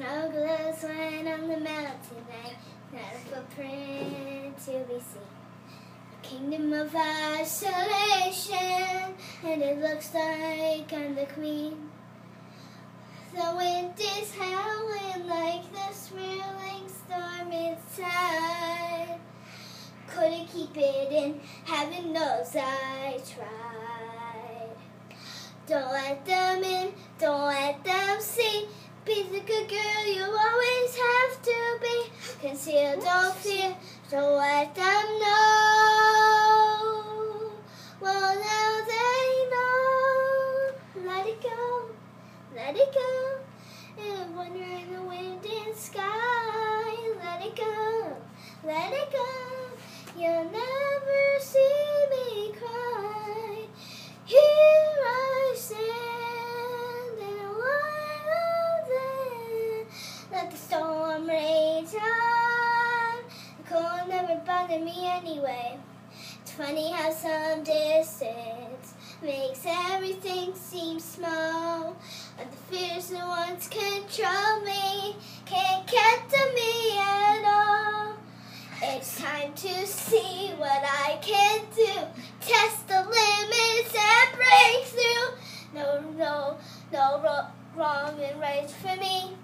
Snow glows when on the mountain night, not a footprint to be seen. A kingdom of isolation, and it looks like I'm the queen. The wind is howling like the swirling storm inside. Couldn't keep it in, heaven knows I tried. Don't let them in, don't let them Conceal, don't fear, don't let them know. Well, now they know. Let it go, let it go. And wonder in the wind and sky. Let it go, let it go. You'll never bothered me anyway. It's funny how some distance makes everything seem small. But the fears that once controlled me can't get to me at all. It's time to see what I can do. Test the limits and break through. No, no, no ro- wrong and right for me.